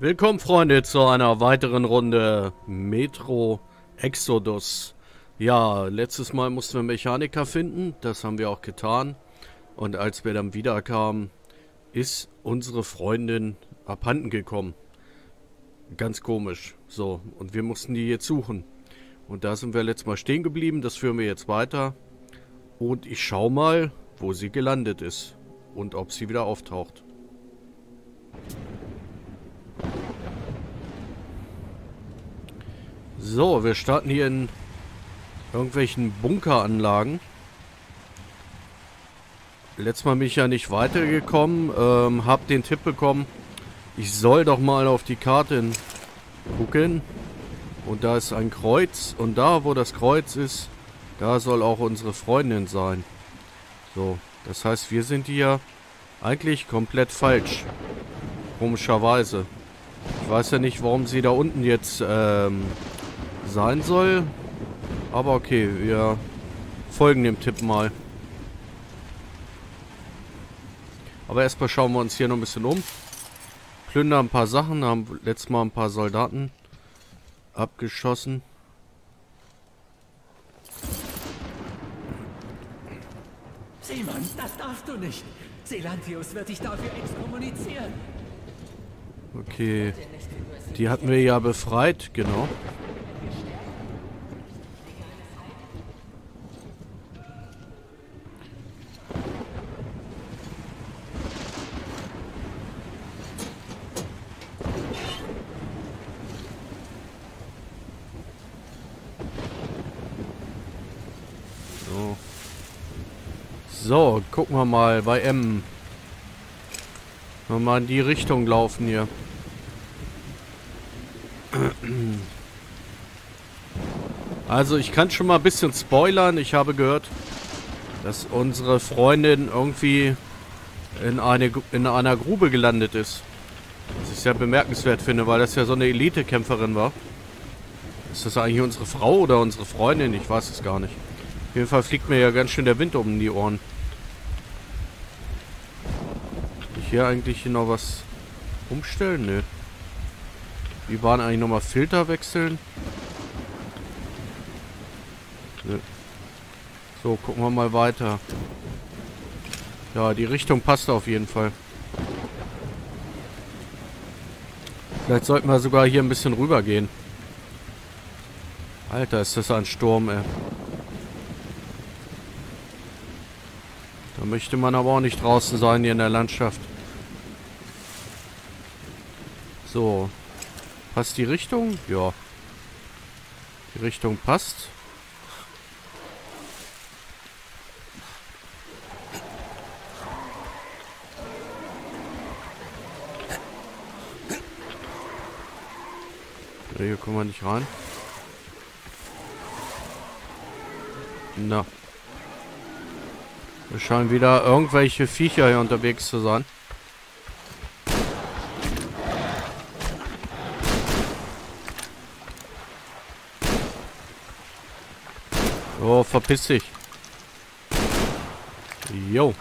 Willkommen, Freunde, zu einer weiteren Runde Metro Exodus. Ja, letztes Mal mussten wir Mechaniker finden, das haben wir auch getan. Und als wir dann wiederkamen, ist unsere Freundin abhanden gekommen. Ganz komisch. So, und wir mussten die jetzt suchen. Und da sind wir letztes Mal stehen geblieben, das führen wir jetzt weiter. Und ich schau mal, wo sie gelandet ist. Und ob sie wieder auftaucht. So, wir starten hier in irgendwelchen Bunkeranlagen. Letztes Mal bin ich ja nicht weitergekommen. Ähm, hab den Tipp bekommen, ich soll doch mal auf die Karte gucken. Und da ist ein Kreuz. Und da, wo das Kreuz ist, da soll auch unsere Freundin sein. So, das heißt, wir sind hier eigentlich komplett falsch. Komischerweise. Ich weiß ja nicht, warum sie da unten jetzt ähm, sein soll. Aber okay, wir folgen dem Tipp mal. Aber erstmal schauen wir uns hier noch ein bisschen um. Plündern ein paar Sachen, haben letztes Mal ein paar Soldaten abgeschossen. Simon, das darfst du nicht. Selantius wird dich dafür exkommunizieren. Okay. Die hatten wir ja befreit, genau. So, gucken wir mal bei M. Mal in die Richtung laufen hier. Also ich kann schon mal ein bisschen spoilern. Ich habe gehört, dass unsere Freundin irgendwie in, eine, in einer Grube gelandet ist. Was ich sehr bemerkenswert finde, weil das ja so eine Elite-Kämpferin war. Ist das eigentlich unsere Frau oder unsere Freundin? Ich weiß es gar nicht. Auf jeden Fall fliegt mir ja ganz schön der Wind um die Ohren. Hier eigentlich noch was umstellen? Nö. Wie waren eigentlich nochmal Filter wechseln? Nö. So, gucken wir mal weiter. Ja, die Richtung passt auf jeden Fall. Vielleicht sollten wir sogar hier ein bisschen rüber gehen. Alter, ist das ein Sturm, ey. Da möchte man aber auch nicht draußen sein hier in der Landschaft. So. Passt die Richtung? Ja. Die Richtung passt. Ja, hier kommen wir nicht rein. Na. Wir scheinen wieder irgendwelche Viecher hier unterwegs zu sein. Oh, verpiss dich. Jo.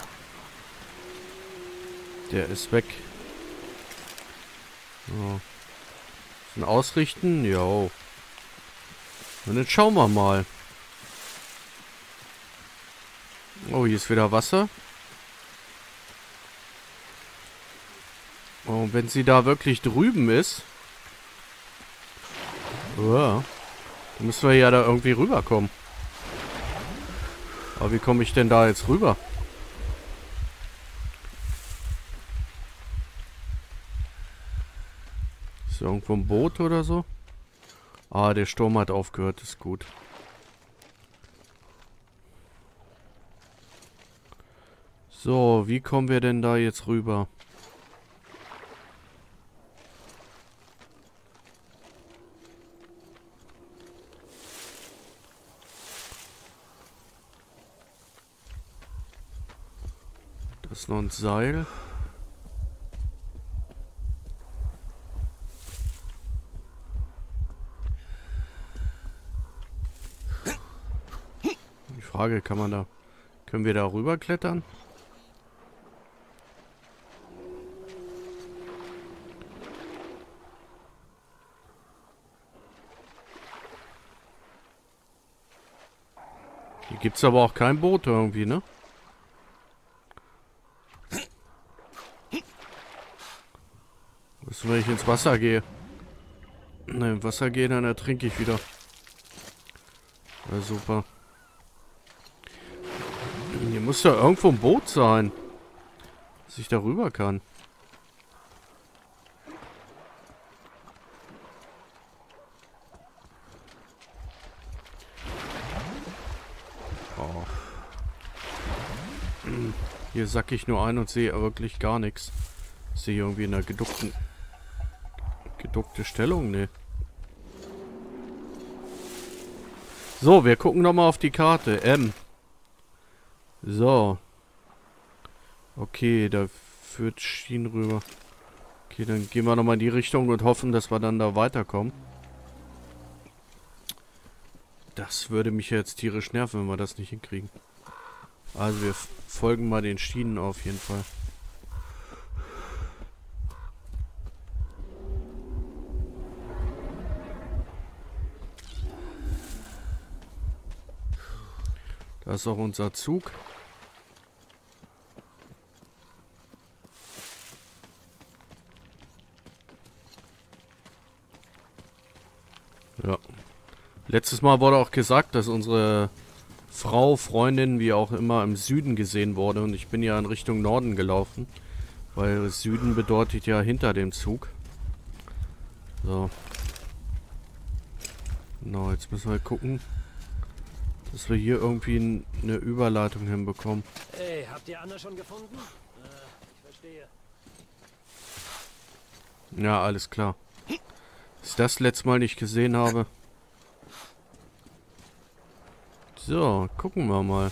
Der ist weg. So. Ein Ausrichten? Jo. Und dann schauen wir mal. Oh, hier ist wieder Wasser. Oh, wenn sie da wirklich drüben ist. Oh, müssen wir ja da irgendwie rüberkommen. Aber wie komme ich denn da jetzt rüber? Ist irgendwo ein Boot oder so? Ah, der Sturm hat aufgehört, ist gut. So, wie kommen wir denn da jetzt rüber? noch ein Seil. Die Frage, kann man da... Können wir da rüber klettern? Hier gibt aber auch kein Boot irgendwie, ne? Wenn ich ins Wasser gehe? Ne, im Wasser gehe, dann ertrinke ich wieder. Ja, super. Hier muss ja irgendwo ein Boot sein. Dass ich da rüber kann. Oh. Hier sack ich nur ein und sehe wirklich gar nichts. Sehe irgendwie in einer geduckten... Geduckte Stellung? Ne. So, wir gucken nochmal auf die Karte. M. So. Okay, da führt Schienen rüber. Okay, dann gehen wir nochmal in die Richtung und hoffen, dass wir dann da weiterkommen. Das würde mich jetzt tierisch nerven, wenn wir das nicht hinkriegen. Also wir folgen mal den Schienen auf jeden Fall. Ist auch unser Zug. Ja. Letztes Mal wurde auch gesagt, dass unsere Frau, Freundin, wie auch immer, im Süden gesehen wurde. Und ich bin ja in Richtung Norden gelaufen. Weil Süden bedeutet ja hinter dem Zug. So. Genau, jetzt müssen wir gucken. Dass wir hier irgendwie eine Überleitung hinbekommen. Hey, habt ihr Anna schon gefunden? Ah, ich verstehe. Ja, alles klar. Dass ich das letzte Mal nicht gesehen habe. So, gucken wir mal.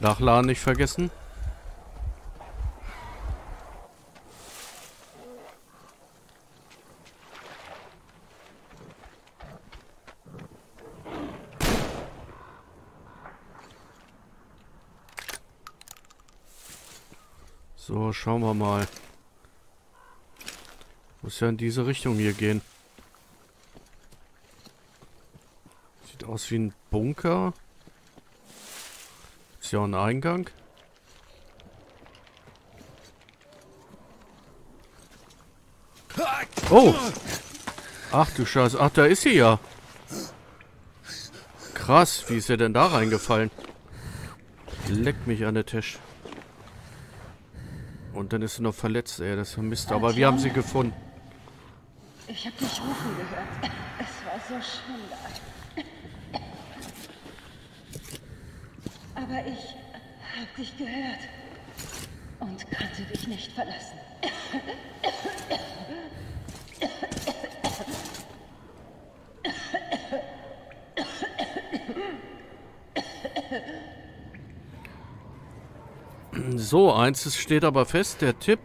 Nachladen nicht vergessen. So, schauen wir mal. Muss ja in diese Richtung hier gehen. Sieht aus wie ein Bunker. Ist ja auch ein Eingang. Oh! Ach du Scheiße. Ach, da ist sie ja. Krass, wie ist er denn da reingefallen? Leckt mich an der Tisch. Und dann ist sie noch verletzt, ey. Das ist Mist. Aber wir haben sie gefunden. Ich habe dich rufen gehört. Es war so schlimm da. Aber ich habe dich gehört und konnte dich nicht verlassen. So, eins steht aber fest, der Tipp,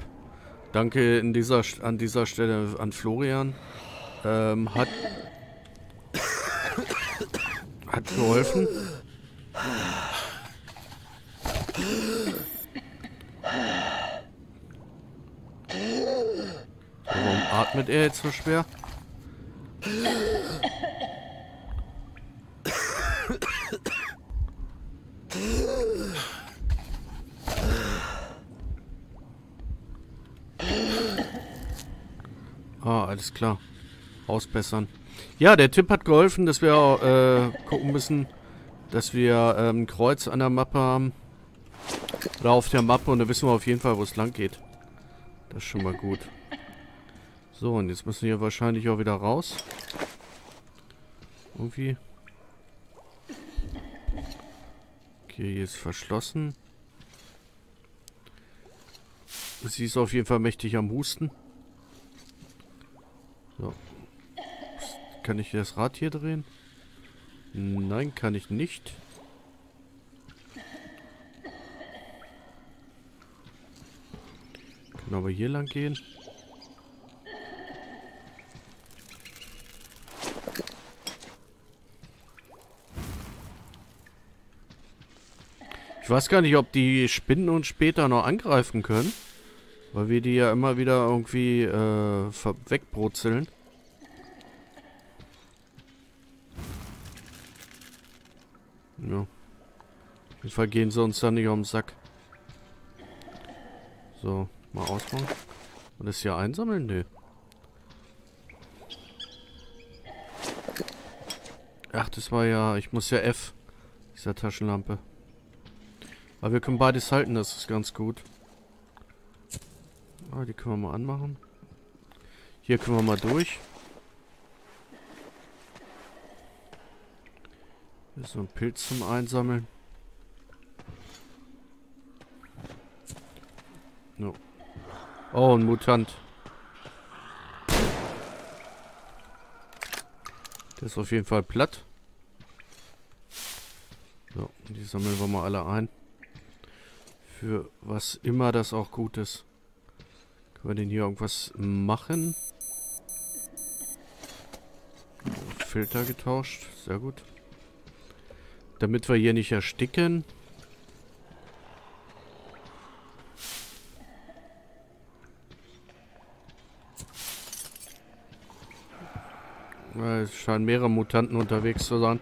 danke in dieser, an dieser Stelle an Florian, ähm, hat, hat geholfen. Warum atmet er jetzt so schwer? Ah, alles klar. Ausbessern. Ja, der Tipp hat geholfen, dass wir äh, gucken müssen, dass wir ähm, ein Kreuz an der Mappe haben. Oder auf der Mappe und da wissen wir auf jeden Fall, wo es lang geht. Das ist schon mal gut. So, und jetzt müssen wir wahrscheinlich auch wieder raus. Irgendwie. Okay, hier ist verschlossen. Sie ist auf jeden Fall mächtig am Husten. So. Kann ich das Rad hier drehen? Nein, kann ich nicht. Kann aber hier lang gehen. Ich weiß gar nicht, ob die Spinnen uns später noch angreifen können. Weil wir die ja immer wieder irgendwie äh, wegbrutzeln. Ja. Auf jeden Fall gehen sie uns dann nicht um den Sack. So, mal ausmachen. Und das hier einsammeln? Nö. Ach, das war ja... Ich muss ja F. Dieser Taschenlampe. Aber wir können beides halten, das ist ganz gut. Ah, die können wir mal anmachen. Hier können wir mal durch. Hier ist so ein Pilz zum Einsammeln. No. Oh, ein Mutant. Der ist auf jeden Fall platt. So, die sammeln wir mal alle ein. Für was immer das auch gut ist. Können wir denn hier irgendwas machen? Filter getauscht. Sehr gut. Damit wir hier nicht ersticken. Es scheinen mehrere Mutanten unterwegs zu sein.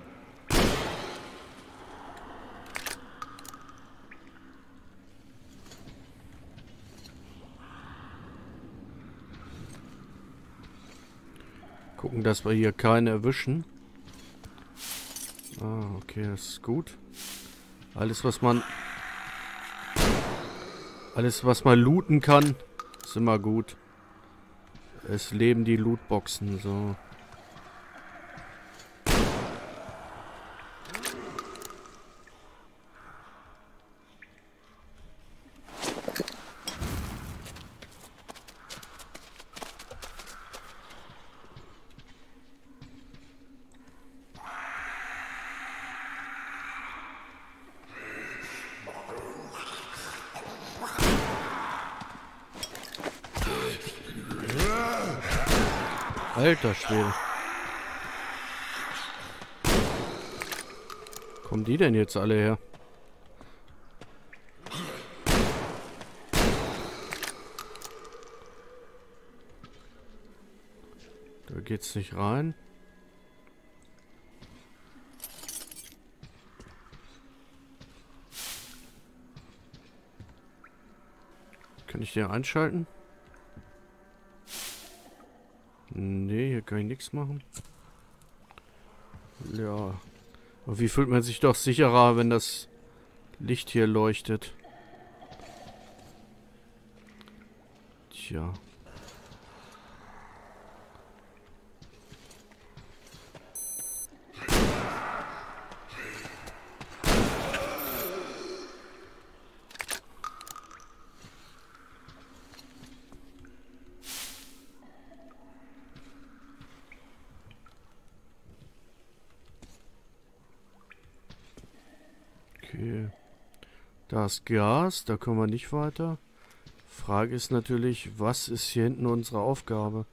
Gucken, dass wir hier keine erwischen. Ah, okay, das ist gut. Alles, was man... Alles, was man looten kann, ist immer gut. Es leben die Lootboxen, so. Alter Schwede. Kommen die denn jetzt alle her? Da geht's nicht rein. Kann ich den einschalten? Nee, hier kann ich nichts machen. Ja. Aber wie fühlt man sich doch sicherer, wenn das Licht hier leuchtet? Tja. Okay. Da ist Gas, da kommen wir nicht weiter. Frage ist natürlich, was ist hier hinten unsere Aufgabe?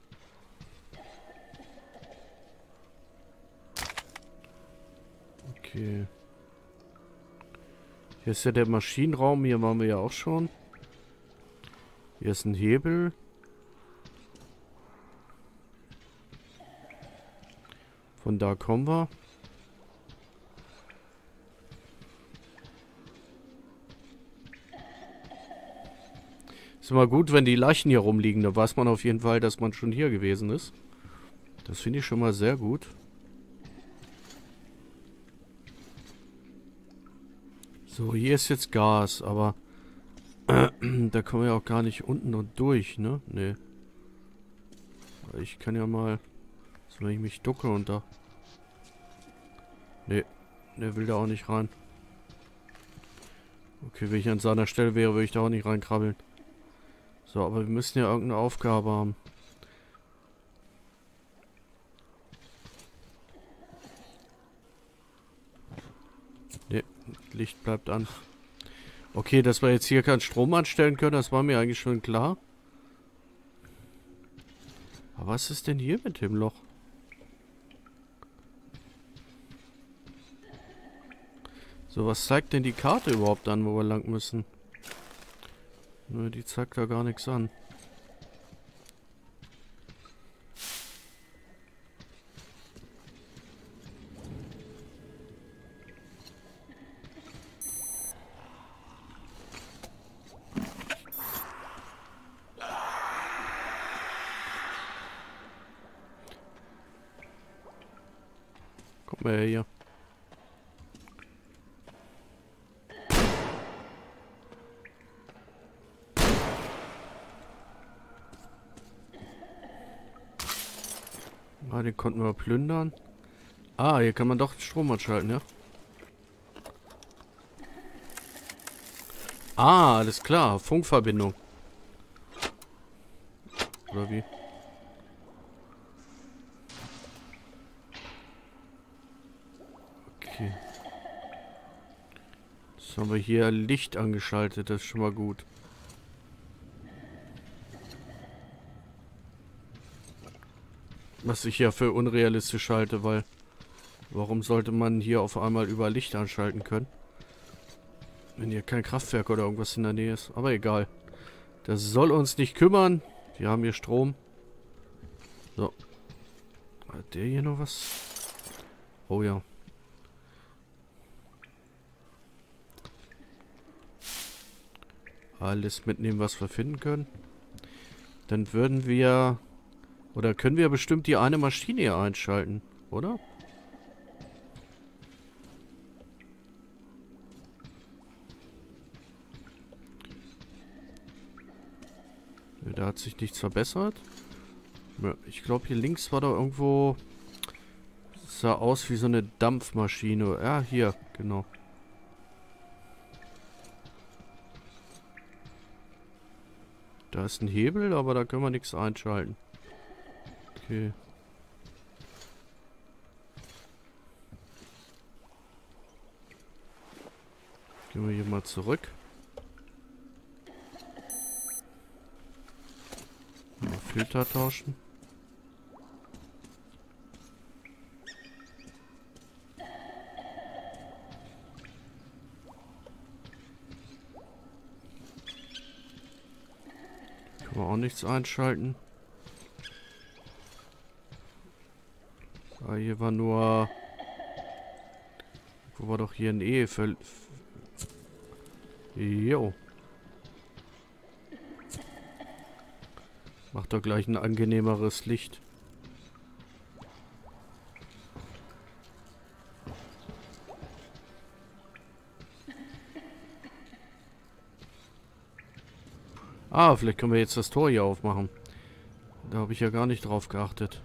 Okay. Hier ist ja der Maschinenraum, hier waren wir ja auch schon. Hier ist ein Hebel. Von da kommen wir. Ist immer gut, wenn die Leichen hier rumliegen. Da weiß man auf jeden Fall, dass man schon hier gewesen ist. Das finde ich schon mal sehr gut. So, hier ist jetzt Gas, aber äh, da kommen wir auch gar nicht unten und durch, ne? Nee. Ich kann ja mal, wenn ich mich ducke und da... Nee, der will da auch nicht rein. Okay, wenn ich an seiner Stelle wäre, würde ich da auch nicht reinkrabbeln. So, aber wir müssen ja irgendeine Aufgabe haben. Ne, Licht bleibt an. Okay, dass wir jetzt hier keinen Strom anstellen können, das war mir eigentlich schon klar. Aber was ist denn hier mit dem Loch? So, was zeigt denn die Karte überhaupt an, wo wir lang müssen? Nö, die zeigt da gar nichts an. Komm mal her hier. Ah, den konnten wir plündern. Ah, hier kann man doch Strom anschalten, ja? Ah, alles klar. Funkverbindung. Oder wie? Okay. Jetzt haben wir hier Licht angeschaltet. Das ist schon mal gut. Was ich ja für unrealistisch halte, weil... Warum sollte man hier auf einmal über Licht anschalten können? Wenn hier kein Kraftwerk oder irgendwas in der Nähe ist. Aber egal. Das soll uns nicht kümmern. Wir haben hier Strom. So. Hat der hier noch was? Oh ja. Alles mitnehmen, was wir finden können. Dann würden wir... Oder können wir bestimmt die eine Maschine hier einschalten, oder? Da hat sich nichts verbessert. Ich glaube, hier links war da irgendwo... Das sah aus wie so eine Dampfmaschine. Ja, hier, genau. Da ist ein Hebel, aber da können wir nichts einschalten. Okay. Gehen wir hier mal zurück. Mal Filter tauschen. Können wir auch nichts einschalten. Hier war nur... Wo war doch hier ein E? Jo. Macht doch gleich ein angenehmeres Licht. Ah, vielleicht können wir jetzt das Tor hier aufmachen. Da habe ich ja gar nicht drauf geachtet.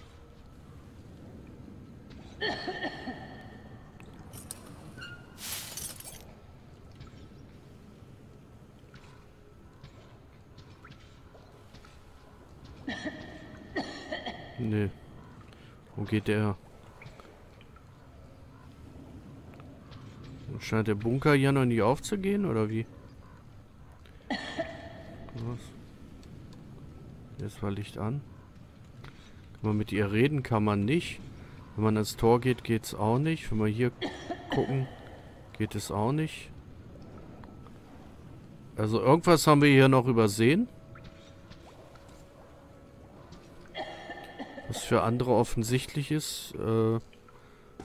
Nee. Wo geht der? Scheint der Bunker hier noch nicht aufzugehen, oder wie? Was? Jetzt war Licht an. Kann man mit ihr reden? Kann man nicht. Wenn man ans Tor geht, geht's auch nicht. Wenn wir hier gucken, geht es auch nicht. Also irgendwas haben wir hier noch übersehen. Für andere offensichtlich ist. Äh,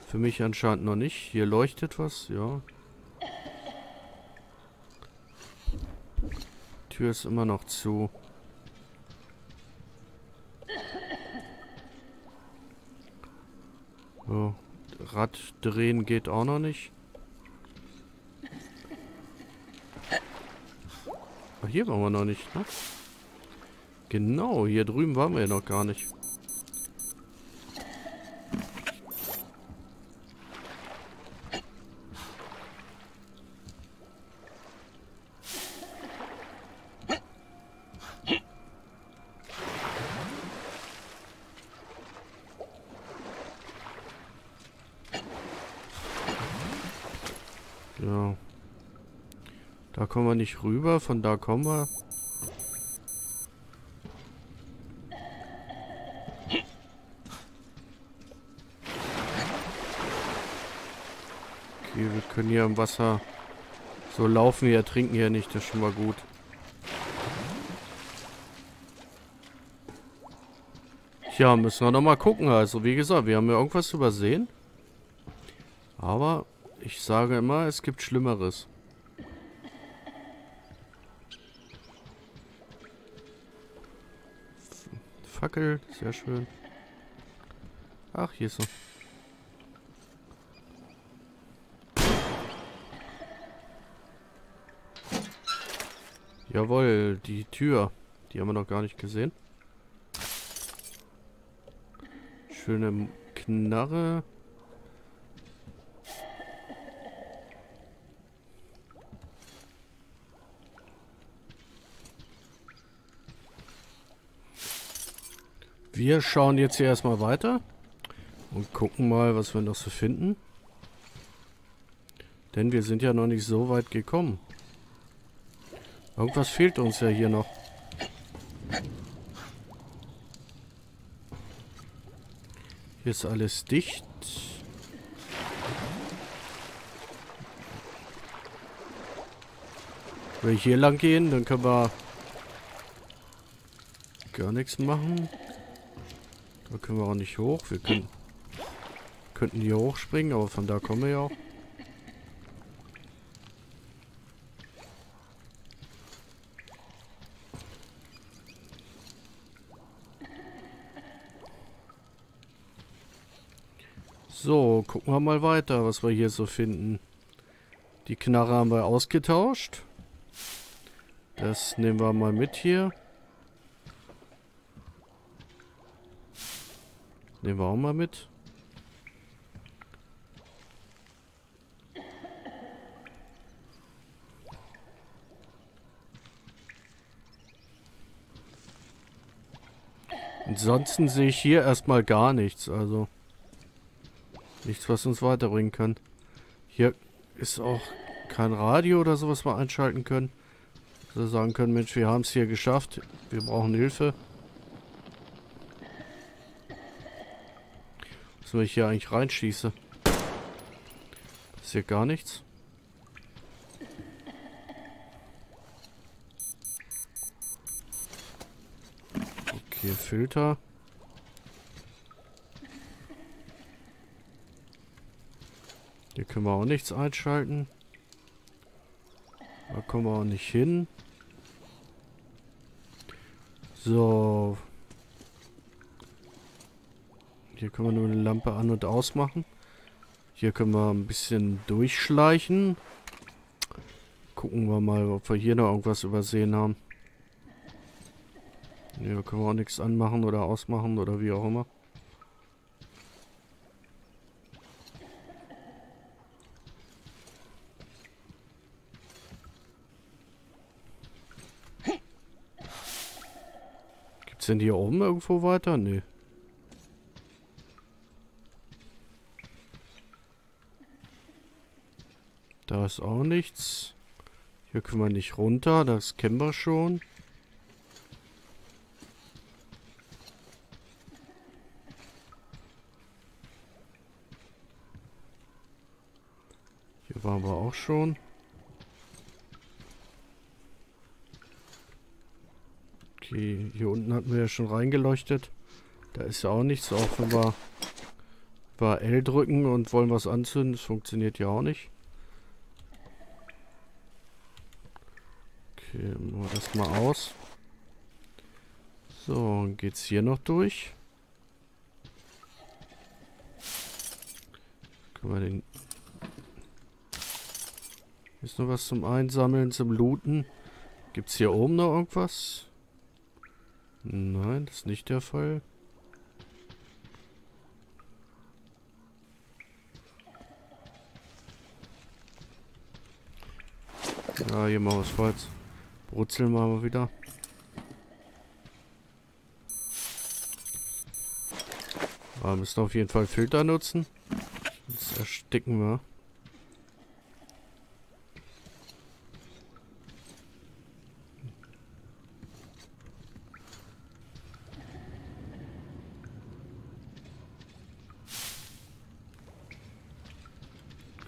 für mich anscheinend noch nicht. Hier leuchtet was, ja. Tür ist immer noch zu. So. Rad drehen geht auch noch nicht. Ach, hier waren wir noch nicht, ne? Genau, hier drüben waren wir ja noch gar nicht. So. Da kommen wir nicht rüber, von da kommen wir. Okay, wir können hier im Wasser so laufen, wir ertrinken hier nicht, das ist schon mal gut. Tja, müssen wir nochmal gucken. Also wie gesagt, wir haben ja irgendwas übersehen. Aber ich sage immer, es gibt Schlimmeres. Fackel, sehr schön. Ach, hier ist so. Jawohl, die Tür. Die haben wir noch gar nicht gesehen. Schöne Knarre. Wir schauen jetzt hier erstmal weiter und gucken mal, was wir noch so finden. Denn wir sind ja noch nicht so weit gekommen. Irgendwas fehlt uns ja hier noch. Hier ist alles dicht. Wenn wir hier lang gehen, dann können wir gar nichts machen. Da können wir auch nicht hoch. Wir können, könnten hier hochspringen, aber von da kommen wir ja auch. So, gucken wir mal weiter, was wir hier so finden. Die Knarre haben wir ausgetauscht. Das nehmen wir mal mit hier. Nehmen wir auch mal mit. Ansonsten sehe ich hier erstmal gar nichts, also nichts, was uns weiterbringen kann. Hier ist auch kein Radio oder sowas mal einschalten können. So sagen können, Mensch, wir haben es hier geschafft, wir brauchen Hilfe. Soll ich hier eigentlich reinschieße? Ist hier gar nichts. Okay, Filter. Hier können wir auch nichts einschalten. Da kommen wir auch nicht hin. So, hier können wir nur eine Lampe an- und ausmachen. Hier können wir ein bisschen durchschleichen. Gucken wir mal, ob wir hier noch irgendwas übersehen haben. Hier können wir auch nichts anmachen oder ausmachen oder wie auch immer. Gibt's denn hier oben irgendwo weiter? Nee. Da ist auch nichts. Hier können wir nicht runter, das kennen wir schon. Hier waren wir auch schon. Okay, hier unten hatten wir ja schon reingeleuchtet. Da ist ja auch nichts, auch wenn wir, wir L drücken und wollen was anzünden. Das funktioniert ja auch nicht. Machen wir das mal aus. So, geht's hier noch durch. Können wir den... Ist noch was zum Einsammeln, zum Looten? Gibt's hier oben noch irgendwas? Nein, das ist nicht der Fall. Ja, hier wir es falsch. Brutzeln wir wieder. Aber wir müssen auf jeden Fall Filter nutzen. Sonst ersticken wir.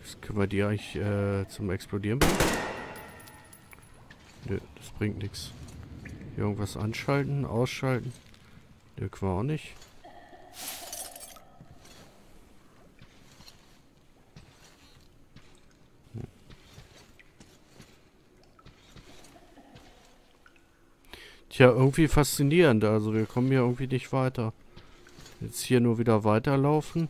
Das können wir die eigentlich äh, zum Explodieren bringen? Nö, das bringt nichts. Irgendwas anschalten, ausschalten. Nö, können wir auch nicht. Tja, irgendwie faszinierend. Also wir kommen hier irgendwie nicht weiter. Jetzt hier nur wieder weiterlaufen.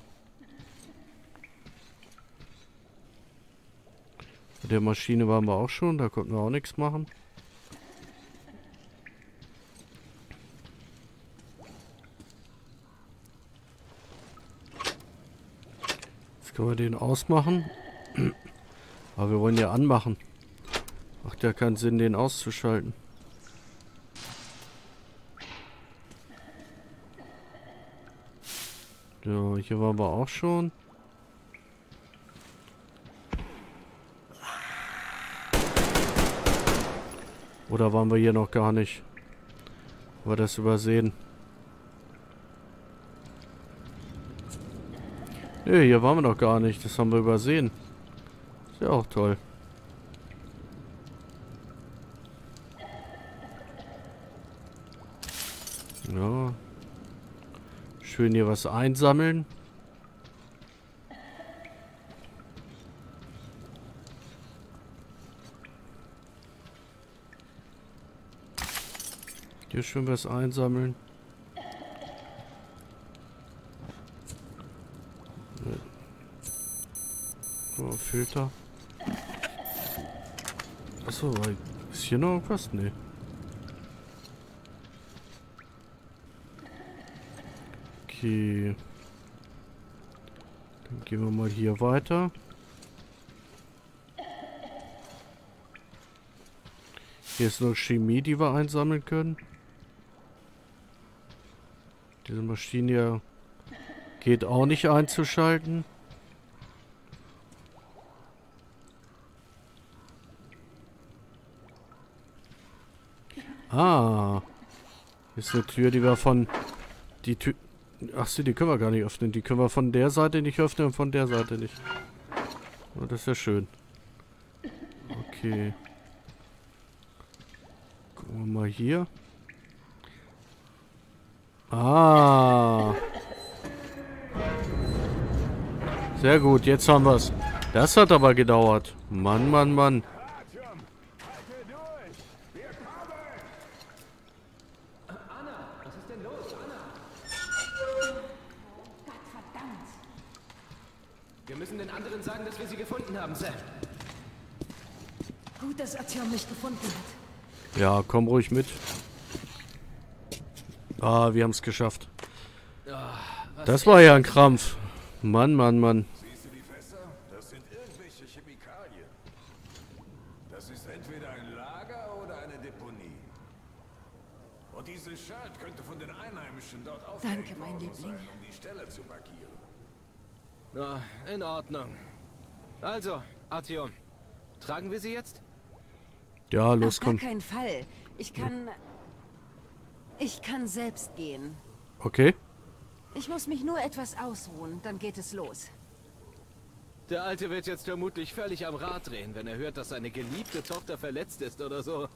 Mit der Maschine waren wir auch schon, da konnten wir auch nichts machen. Können wir den ausmachen. Aber wir wollen ja anmachen. Macht ja keinen Sinn, den auszuschalten. So, hier waren wir auch schon. Oder waren wir hier noch gar nicht? Haben wir das übersehen? Nee, hier waren wir noch gar nicht. Das haben wir übersehen. Ist ja auch toll. Ja. Schön hier was einsammeln. Hier schön was einsammeln. So, Filter. Achso, ist hier noch irgendwas? Nee. Okay. Dann gehen wir mal hier weiter. Hier ist noch Chemie, die wir einsammeln können. Diese Maschine geht auch nicht einzuschalten. Ah. Hier ist eine Tür, die wir von... Die Tür... Ach so, die können wir gar nicht öffnen. Die können wir von der Seite nicht öffnen und von der Seite nicht. Oh, das ist ja schön. Okay. Gucken wir mal hier. Ah. Sehr gut, jetzt haben wir es. Das hat aber gedauert. Mann, Mann, Mann. Wir müssen den anderen sagen, dass wir sie gefunden haben, Sam. Gut, dass Artyom mich gefunden hat. Ja, komm ruhig mit. Ah, wir haben es geschafft. Das war ja ein Krampf. Mann, Mann, Mann. Siehst du die Fässer? Das sind irgendwelche Chemikalien. Das ist entweder ein Lager oder eine Deponie. Und diese Schalt könnte von den Einheimischen dort aufgehängt Danke, mein worden Liebling. sein, um die Stelle zu markieren. Na, in Ordnung. Also, Artyom, tragen wir sie jetzt? Ja, los, Auf gar komm. keinen Fall. Ich kann... Ich kann selbst gehen. Okay. Ich muss mich nur etwas ausruhen, dann geht es los. Der Alte wird jetzt vermutlich völlig am Rad drehen, wenn er hört, dass seine geliebte Tochter verletzt ist oder so.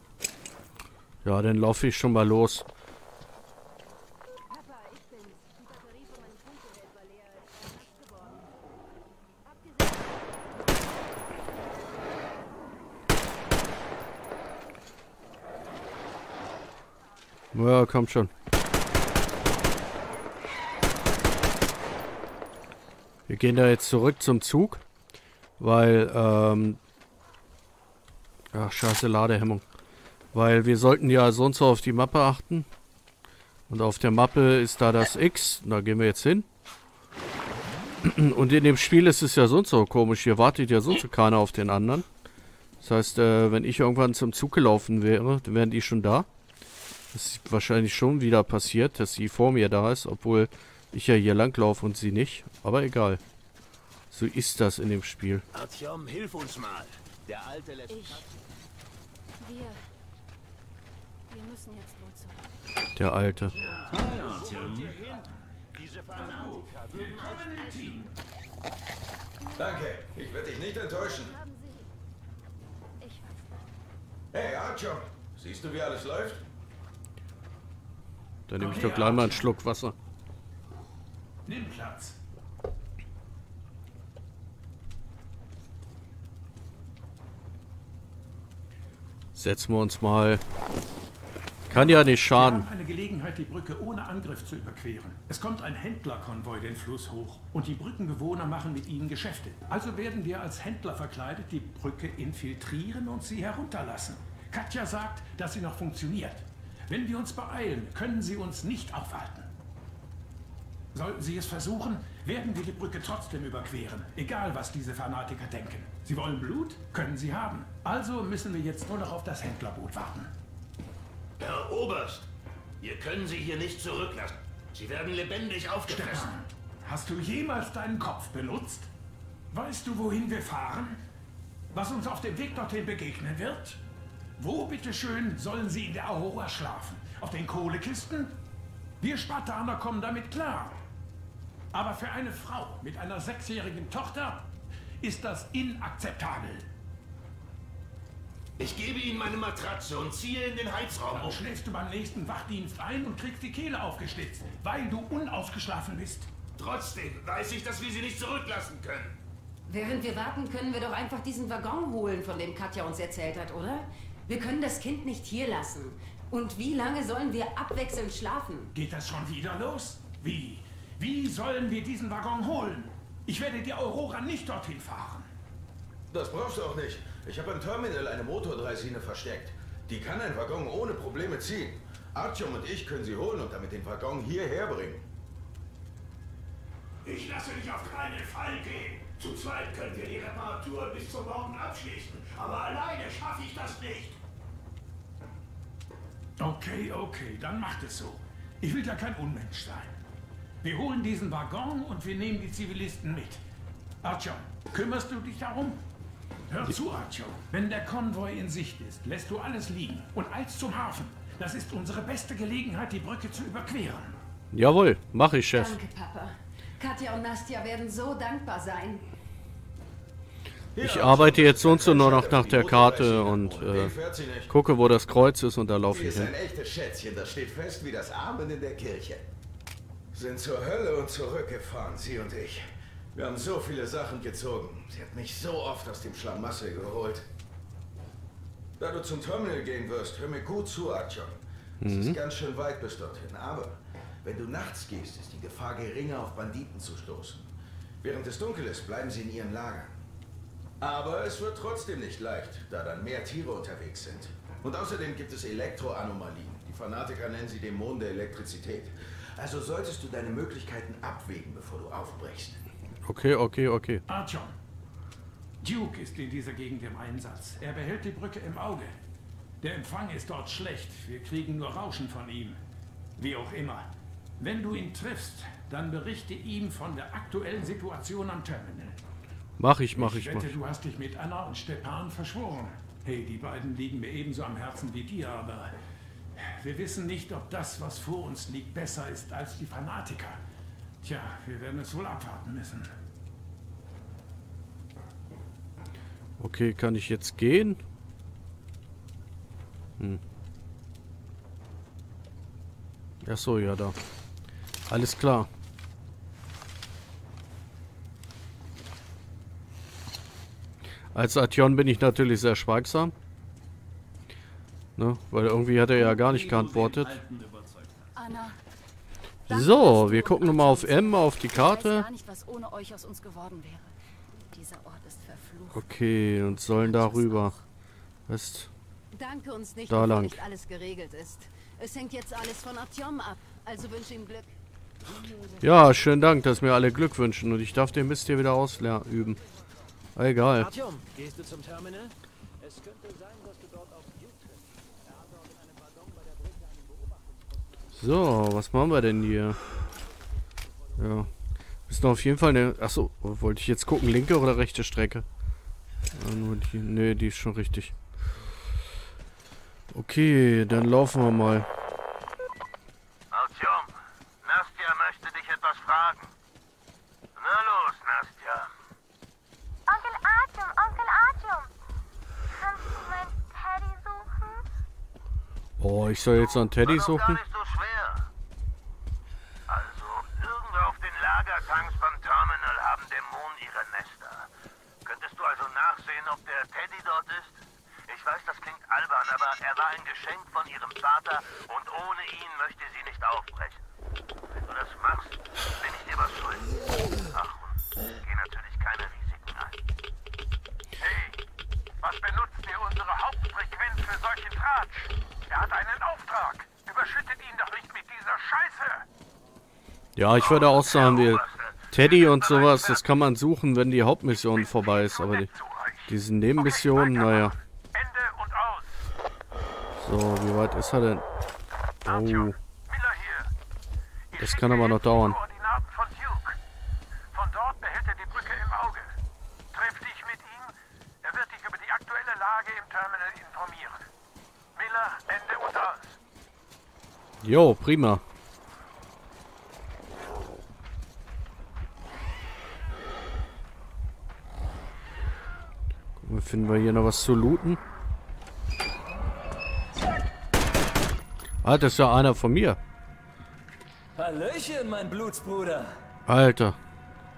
Ja, dann laufe ich schon mal los. Papa, ich bin's. Die Batterie von meinem Funkgerät war leer. Ich bin nass geworden. Ja, komm schon. Wir gehen da jetzt zurück zum Zug, weil, ähm... Ach, scheiße Ladehemmung. Weil wir sollten ja so und so auf die Mappe achten. Und auf der Mappe ist da das X. Da gehen wir jetzt hin. Und in dem Spiel ist es ja so und so komisch. Hier wartet ja so und so keiner auf den anderen. Das heißt, äh, wenn ich irgendwann zum Zug gelaufen wäre, dann wären die schon da. Das ist wahrscheinlich schon wieder passiert, dass sie vor mir da ist, obwohl ich ja hier langlaufe und sie nicht. Aber egal. So ist das in dem Spiel. Artyom, hilf uns mal. Der Alte lässt... Ich... Wir... Wir müssen jetzt wohl zurück. Der Alte. Danke, ich werde dich nicht enttäuschen. Haben Sie... Ich weiß Hey, Artyom, siehst du, wie alles läuft? Dann nehme ich doch gleich mal einen Schluck Wasser. Nimm Platz. Setzen wir uns mal Kann ja nicht Wir schaden. haben eine Gelegenheit, die Brücke ohne Angriff zu überqueren. Es kommt ein Händlerkonvoi den Fluss hoch und die Brückenbewohner machen mit ihnen Geschäfte. Also werden wir als Händler verkleidet die Brücke infiltrieren und sie herunterlassen. Katja sagt, dass sie noch funktioniert. Wenn wir uns beeilen, können sie uns nicht aufhalten. Sollten sie es versuchen, werden wir die Brücke trotzdem überqueren. Egal, was diese Fanatiker denken. Sie wollen Blut? Können sie haben. Also müssen wir jetzt nur noch auf das Händlerboot warten. Herr Oberst, wir können Sie hier nicht zurücklassen. Sie werden lebendig aufgefressen. Stefan, hast du jemals deinen Kopf benutzt? Weißt du, wohin wir fahren? Was uns auf dem Weg dorthin begegnen wird? Wo, bitteschön, sollen sie in der Aurora schlafen? Auf den Kohlekisten? Wir Spartaner kommen damit klar. Aber für eine Frau mit einer sechsjährigen Tochter ist das inakzeptabel. Ich gebe Ihnen meine Matratze und ziehe in den Heizraum Dann um. schläfst du beim nächsten Wachdienst ein und kriegst die Kehle aufgeschlitzt, weil du unausgeschlafen bist. Trotzdem weiß ich, dass wir Sie nicht zurücklassen können. Während wir warten, können wir doch einfach diesen Waggon holen, von dem Katja uns erzählt hat, oder? Wir können das Kind nicht hier lassen. Und wie lange sollen wir abwechselnd schlafen? Geht das schon wieder los? Wie? Wie sollen wir diesen Waggon holen? Ich werde die Aurora nicht dorthin fahren. Das brauchst du auch nicht. Ich habe im Terminal eine Motordreisine versteckt. Die kann ein Waggon ohne Probleme ziehen. Artyom und ich können sie holen und damit den Waggon hierher bringen. Ich lasse dich auf keinen Fall gehen. Zu zweit können wir die Reparatur bis zum Morgen abschließen. Aber alleine schaffe ich das nicht. Okay, okay, dann macht es so. Ich will ja kein Unmensch sein. Wir holen diesen Waggon und wir nehmen die Zivilisten mit. Artyom, kümmerst du dich darum? Hör zu, Artyom. Wenn der Konvoi in Sicht ist, lässt du alles liegen und eilst zum Hafen. Das ist unsere beste Gelegenheit, die Brücke zu überqueren. Jawohl, mach ich, Chef. Danke, Papa. Katja und Nastja werden so dankbar sein. Ich arbeite jetzt ist sonst nur ein noch nach der Karte und äh, gucke, wo das Kreuz ist und da laufe Sie ich ist hin. ein echtes Schätzchen, das steht fest wie das Amen in der Kirche. Sind zur Hölle und zurückgefahren, sie und ich. Wir haben so viele Sachen gezogen. Sie hat mich so oft aus dem Schlamassel geholt. Da du zum Terminal gehen wirst, hör mir gut zu, Artyom. Es ist ganz schön weit bis dorthin, aber wenn du nachts gehst, ist die Gefahr geringer, auf Banditen zu stoßen. Während es dunkel ist, bleiben sie in ihren Lagern. Aber es wird trotzdem nicht leicht, da dann mehr Tiere unterwegs sind. Und außerdem gibt es Elektroanomalien. Die Fanatiker nennen sie Dämonen der Elektrizität. Also solltest du deine Möglichkeiten abwägen, bevor du aufbrichst. Okay, okay, okay. Artyom, Duke ist in dieser Gegend im Einsatz. Er behält die Brücke im Auge. Der Empfang ist dort schlecht. Wir kriegen nur Rauschen von ihm. Wie auch immer. Wenn du ihn triffst, dann berichte ihm von der aktuellen Situation am Terminal. Mach ich, mach ich, ich mach wette, ich. du hast dich mit Anna und Stepan verschworen. Hey, die beiden liegen mir ebenso am Herzen wie dir, aber wir wissen nicht, ob das, was vor uns liegt, besser ist als die Fanatiker. Tja, wir werden es wohl abwarten müssen. Okay, kann ich jetzt gehen? Hm. Ach so, ja, da. Alles klar. Als Artion bin ich natürlich sehr schweigsam. Ne, weil irgendwie hat er ja gar nicht geantwortet. Anna. So, wir gucken nochmal auf M, auf die Ich weiß Karte. gar nicht, was ohne euch aus uns geworden wäre. Dieser Ort ist verflucht. Okay, und sollen darüber. Ist. Danke uns nicht, Da lang. nicht alles geregelt ist. Es hängt jetzt alles von Artyom ab. Also wünsche ihm Glück. Ja, schönen Dank, dass mir alle Glück wünschen und ich darf den Mist hier wieder ausüben. Egal. Artyom, gehst du zum Terminal? Es könnte sein, dass du dort auf Duke triffst. Er hat dort in einem Waggon bei der Brücke einen Beobachtungsposten. So, was machen wir denn hier? Ja. Müssen auf jeden Fall eine. Achso, wollte ich jetzt gucken, linke oder rechte Strecke? Ja, nur die. Nee, die ist schon richtig. Okay, dann laufen wir mal. Artyom, Nastja möchte dich etwas fragen. Na los, Nastja. Onkel Artyom, Onkel Artyom. Kannst du mein Teddy suchen? Oh, ich soll jetzt noch einen Teddy doch gar suchen? nicht so schwer. Also, irgendwo auf den Lagertanks beim Terminal haben Dämonen ihre Nester. Könntest du also nachsehen, ob der Teddy dort ist? Ich weiß, das klingt albern, aber er war ein Geschenk von ihrem Vater und ohne ihn möchte sie nicht aufbrechen. Wenn du das machst, bin ich dir was schuldig. Ach, und geh natürlich keine Risiken ein. Hey, was benutzen wir unsere Hauptfrequenz für solchen Tratsch? Er hat einen Auftrag. Überschüttet ihn doch nicht mit dieser Scheiße. Ja, ich würde auch sagen, wir Teddy und sowas, das kann man suchen, wenn die Hauptmission vorbei ist, aber die, diese Nebenmissionen, naja. So, wie weit ist er denn? Oh. Das kann aber noch dauern. Koordinaten von Duke. Von dort behält er die Brücke im Auge. Treff dich mit ihm. Er wird dich über die aktuelle Lage im Terminal informieren. Miller, Ende und aus. Jo, prima. Gucken wir, finden wir hier noch was zu looten? Alter, das ist ja einer von mir. Hallöchen, mein Blutsbruder. Alter.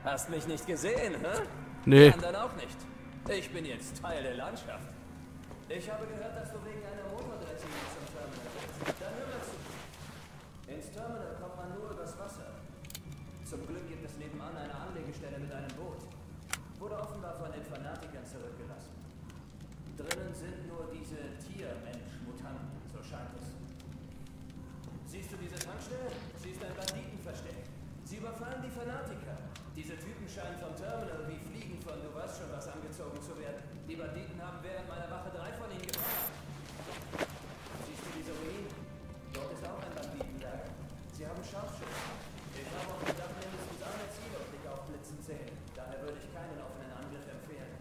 Hast mich nicht gesehen, hä? Nee. Anderen auch nicht. Ich bin jetzt Teil der Landschaft. Ich habe gehört, dass du wegen einer Motordressine zum Terminal willst. Dann hör mal zu. Ins Terminal kommt man nur übers Wasser. Zum Glück gibt es nebenan eine Anlegestelle mit einem Boot. Wurde offenbar von den Fanatikern zurückgelassen. Drinnen sind nur diese Tiermensch-Mutanten, so scheint es. Siehst du diese Tankstelle? Sie ist ein Banditenversteck. Sie überfallen die Fanatiker. Diese Typen scheinen vom Terminal wie Fliegen von du weißt schon was angezogen zu werden. Die Banditen haben während meiner Wache drei von ihnen gefangen. Siehst du diese Ruinen? Dort ist auch ein Banditenlager. Sie haben Scharfschützen. Ich habe auf dem Dach mindestens eine Zieloptik aufblitzen sehen. Daher würde ich keinen offenen Angriff empfehlen.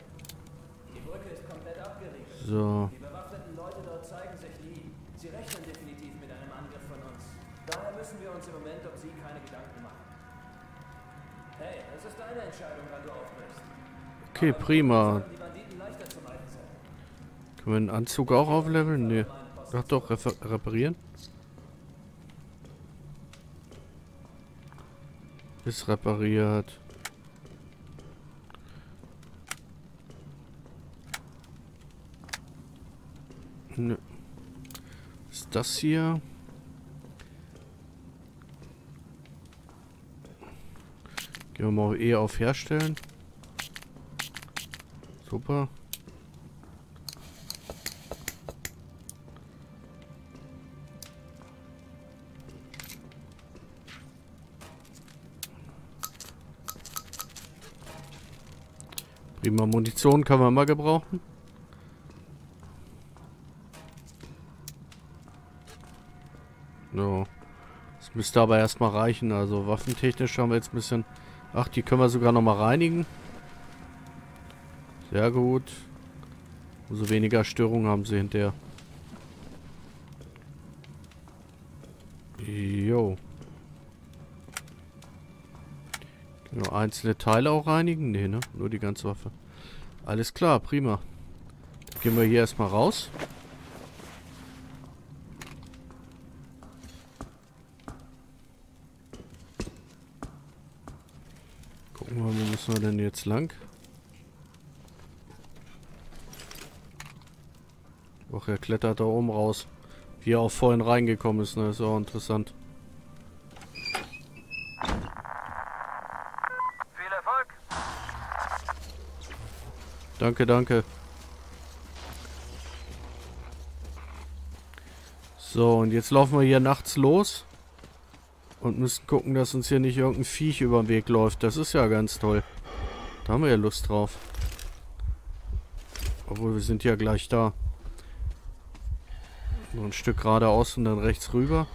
Die Brücke ist komplett abgeriegelt. So. Die bewaffneten Leute dort zeigen sich nie. Sie rechnen definitiv mit einem Angriff von uns. Daher müssen wir uns im Moment um sie keine Gedanken machen. Hey, es ist deine Entscheidung, wann du aufbrichst. Okay, prima. Meiden sein. Können wir den Anzug auch aufleveln? Nee. Ach doch, reparieren. Ist repariert. Nö. Ist das hier? Gehen wir mal eher auf Herstellen. Super. Prima Munition kann man mal gebrauchen. So. Das müsste aber erstmal reichen. Also waffentechnisch haben wir jetzt ein bisschen... Ach, die können wir sogar nochmal reinigen. Sehr gut. Umso weniger Störungen haben sie hinterher. Jo. Nur einzelne Teile auch reinigen? Nee, ne? Nur die ganze Waffe. Alles klar, prima. Dann gehen wir hier erstmal raus. Gucken wir mal, wo müssen wir denn jetzt lang? Och, er klettert da oben raus. Wie er auch vorhin reingekommen ist, ne? Ist auch interessant. Viel Erfolg. Danke, danke. So, und jetzt laufen wir hier nachts los. Und müssen gucken, dass uns hier nicht irgendein Viech über den Weg läuft. Das ist ja ganz toll. Da haben wir ja Lust drauf. Obwohl, wir sind ja gleich da. Nur ein Stück geradeaus und dann rechts rüber.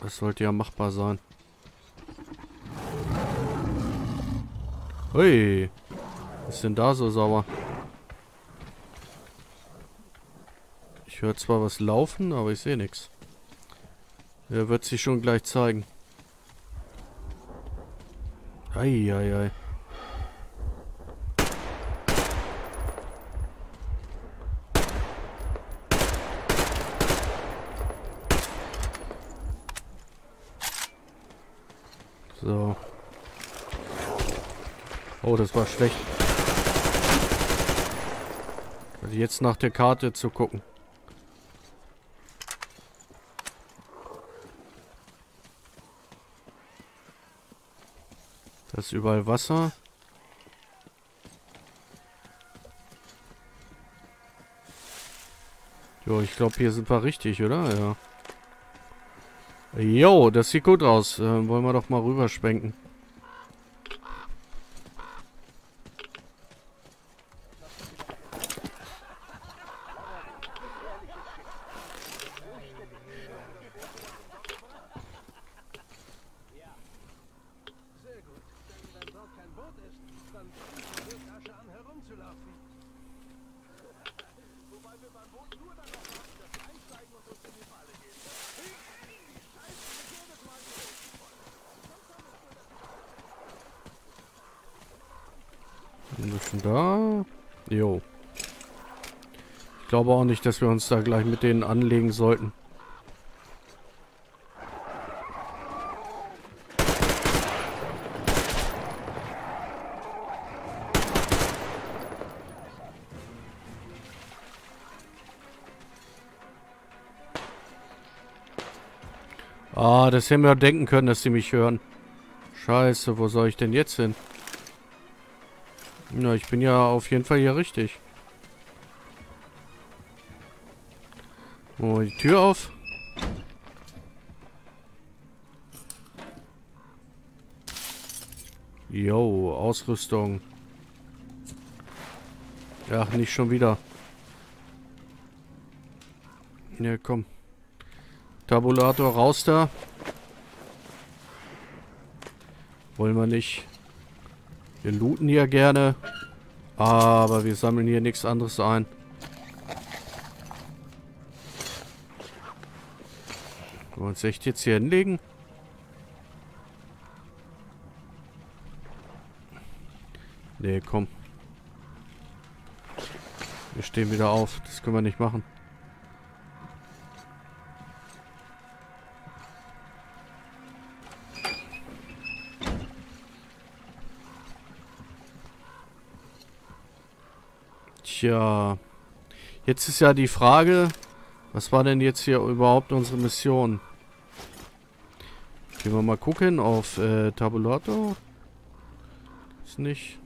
Das sollte ja machbar sein. Hui. Was ist denn da so sauer? Ich höre zwar was laufen, aber ich sehe nichts. Er wird sich schon gleich zeigen. Eieiei. Ei, ei. So. Oh, das war schlecht. Also jetzt nach der Karte zu gucken. Ist überall Wasser. Jo, ich glaube, hier sind wir richtig, oder? Ja. Jo, das sieht gut aus. Äh, wollen wir doch mal rüberschwenken. Ein bisschen da. Jo. Ich glaube auch nicht, dass wir uns da gleich mit denen anlegen sollten. Ah, das hätten wir denken können, dass sie mich hören. Scheiße, wo soll ich denn jetzt hin? Na, ich bin ja auf jeden Fall hier richtig. Oh, die Tür auf. Jo, Ausrüstung. Ach, nicht schon wieder. Ja, komm. Tabulator raus da. Wollen wir nicht. Wir looten hier gerne. Aber wir sammeln hier nichts anderes ein. Wollen wir uns echt jetzt hier hinlegen? Nee, komm. Wir stehen wieder auf. Das können wir nicht machen. Tja. Jetzt ist ja die Frage, was war denn jetzt hier überhaupt unsere Mission? Gehen wir mal gucken auf äh, Tabulator. Ist nicht.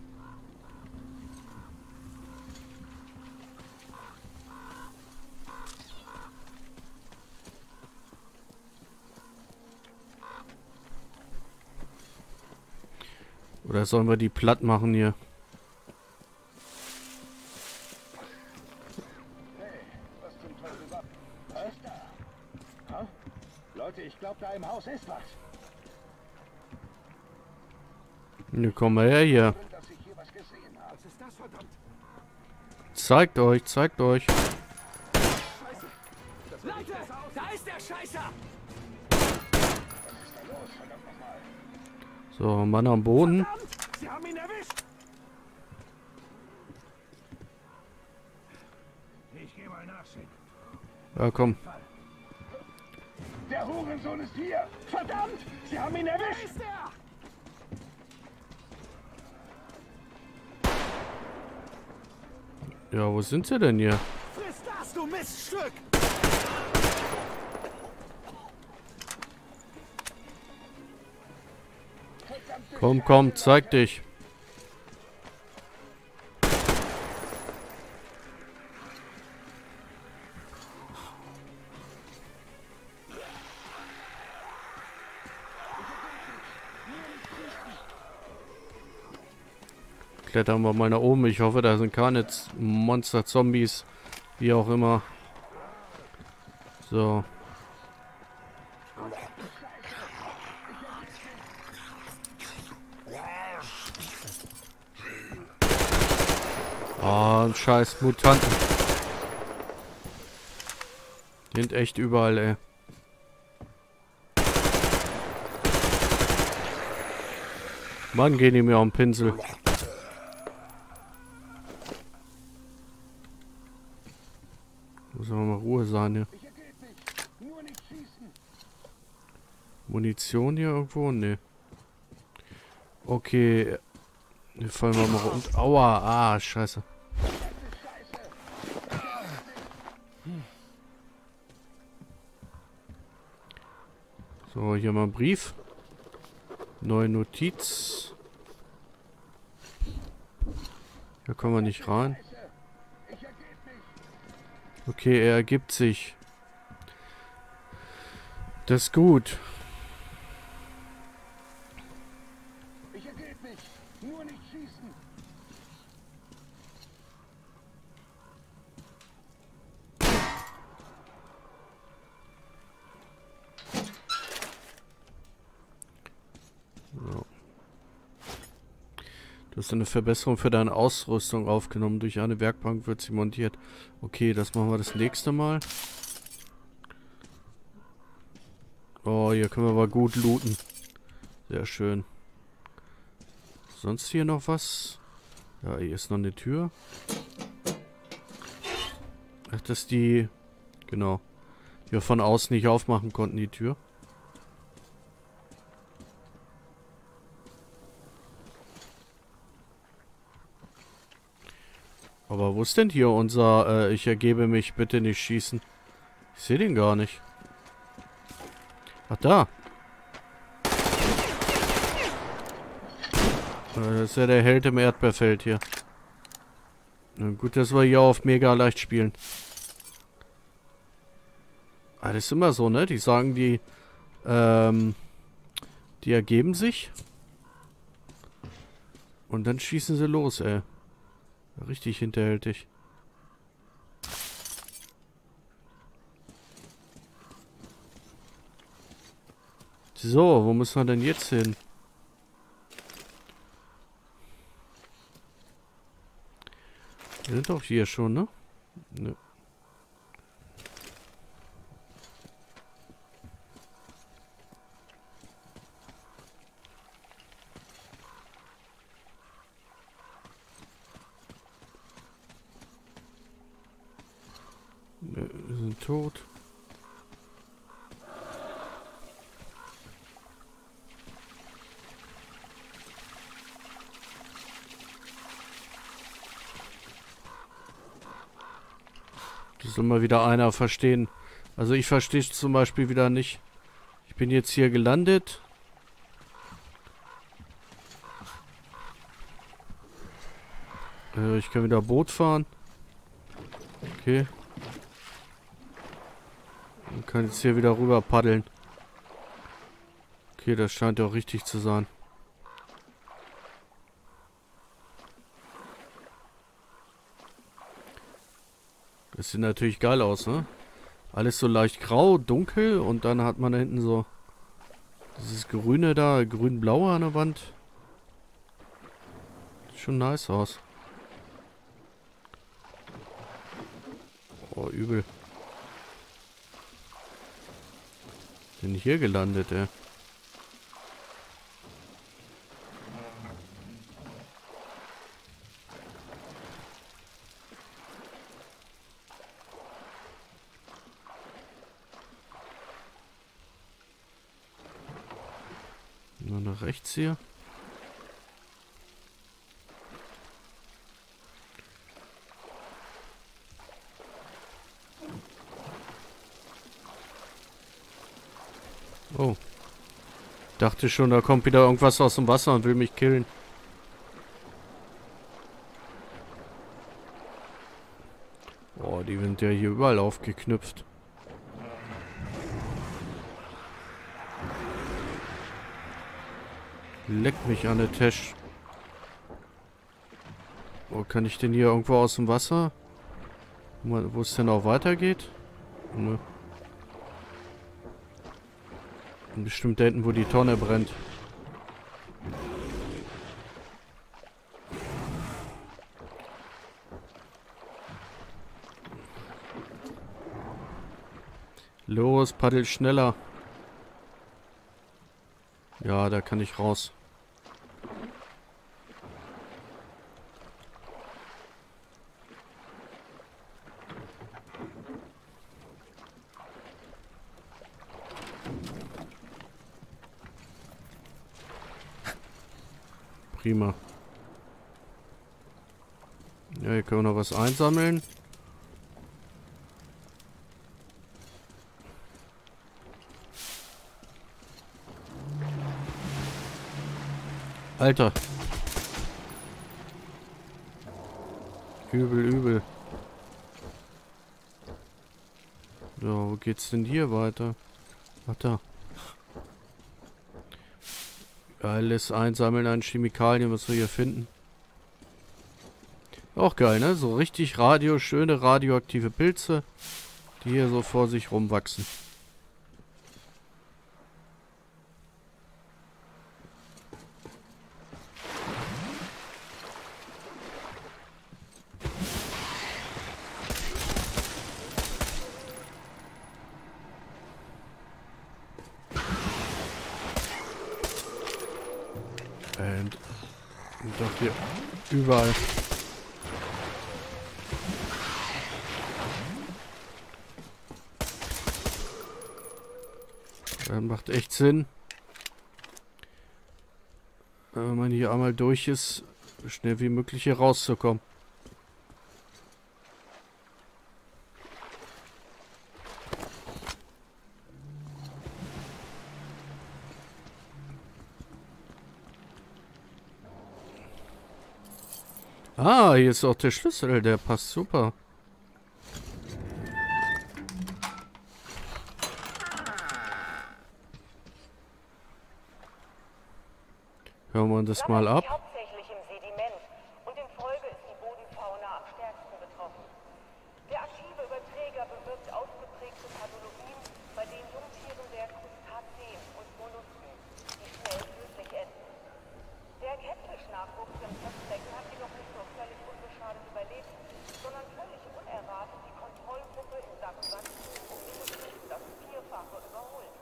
Oder sollen wir die platt machen hier? Leute, ich glaube, da im Haus ist was. Ne, komm mal her hier. Zeigt euch, zeigt euch. Leute, da ist der Scheißer! So, Mann am Boden. Sie haben ihn erwischt. Ich gehe mal nachsehen. Ja, komm. Der Hurensohn ist hier. Verdammt! Sie haben ihn erwischt. Ist er? Ja, wo sind sie denn hier? Friss das, du Miststück! Komm, komm, zeig dich. Klettern wir mal nach oben. Ich hoffe, da sind keine Monster, Zombies, wie auch immer. So. Oh, scheiß Mutanten. Die sind echt überall, ey. Mann, gehen die mir am Pinsel. Munition hier irgendwo? Ne. Okay. Wir fallen wir mal runter. Aua, ah, scheiße. So, hier mal ein Brief. Neue Notiz. Da kommen wir nicht rein. Okay, er ergibt sich. Das ist gut. Du eine Verbesserung für deine Ausrüstung aufgenommen. Durch eine Werkbank wird sie montiert. Okay, das machen wir das nächste Mal. Oh, hier können wir aber gut looten. Sehr schön. Sonst hier noch was? Ja, hier ist noch eine Tür. Ach, das ist die... Genau. Die wir von außen nicht aufmachen konnten, die Tür. Aber wo ist denn hier unser, äh, ich ergebe mich, bitte nicht schießen? Ich sehe den gar nicht. Ach, da. Äh, Das ist ja der Held im Erdbeerfeld hier. Na gut, dass wir hier auf mega leicht spielen. Ah, das ist immer so, ne? Die sagen, die, ähm, die ergeben sich. Und dann schießen sie los, ey. Richtig hinterhältig. So, wo müssen wir denn jetzt hin? Wir sind doch hier schon, ne? Ne Wir sind tot. Das soll mal wieder einer verstehen. Also ich verstehe es zum Beispiel wieder nicht. Ich bin jetzt hier gelandet. Äh, ich kann wieder Boot fahren. Okay. Und kann jetzt hier wieder rüber paddeln. Okay, das scheint auch richtig zu sein. Das sieht natürlich geil aus, ne? Alles so leicht grau, dunkel und dann hat man da hinten so dieses Grüne da, grün-blaue an der Wand. Sieht schon nice aus. Oh, übel. Bin hier gelandet, ey. Nur rechts hier. Oh. Dachte schon, da kommt wieder irgendwas aus dem Wasser und will mich killen. Boah, die sind ja hier überall aufgeknüpft. Leck mich an der Tisch. Wo kann ich denn hier irgendwo aus dem Wasser? Wo es denn auch weitergeht? Nö. Bestimmt da hinten, wo die Tonne brennt. Los, paddel schneller. Ja, da kann ich raus. was einsammeln. Alter. Übel, übel. So, wo geht's denn hier weiter? Ach da. Alles einsammeln an Chemikalien, was wir hier finden. Auch geil, ne? So richtig radio, schöne radioaktive Pilze, die hier so vor sich rumwachsen. Und, doch hier überall. Macht echt Sinn. Wenn man hier einmal durch ist, schnell wie möglich hier rauszukommen. Ah, hier ist auch der Schlüssel, der passt super. Hören wir das mal ab. hauptsächlich im Sediment und in Folge ist die Bodenfauna am stärksten betroffen. Der aktive Überträger bewirkt ausgeprägte Pathologien bei den Jungtieren der Crustaceen und Mollusken, die schnell tödlich enden. Der Catfish-Nachwuchs im Testbecken hat jedoch nicht nur völlig unbeschadet überlebt, sondern völlig unerwartet die Kontrollgruppe in Sachen Wachstum um mindestens das Vierfache überholt.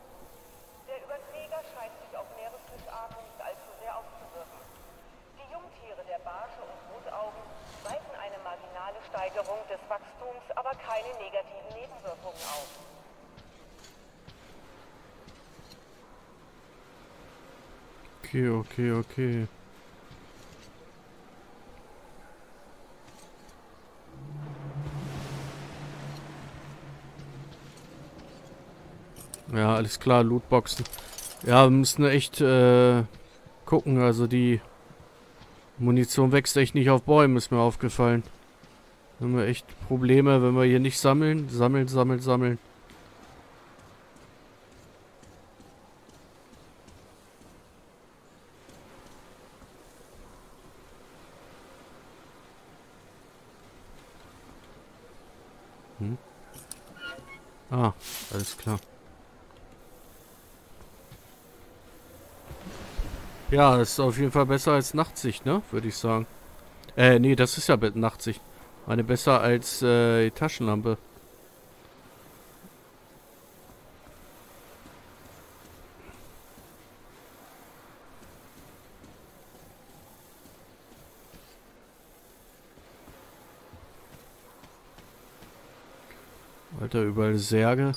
Der Überträger scheint sich auf Meeresfischarten nicht allzu sehr auszuwirken. Die Jungtiere der Barsche und Rotaugen weisen eine marginale Steigerung des Wachstums, aber keine negativen Nebenwirkungen auf. Okay, okay, okay. Ja, alles klar, Lootboxen. Ja, wir müssen echt äh, gucken. Also die Munition wächst echt nicht auf Bäumen, ist mir aufgefallen. Haben wir echt Probleme, wenn wir hier nicht sammeln. Sammeln, sammeln, sammeln. Hm? Ah, alles klar. Ja, ist auf jeden Fall besser als Nachtsicht, ne? Würde ich sagen. Äh, nee, das ist ja Nachtsicht. Meine besser als äh, die Taschenlampe. Alter, überall Särge.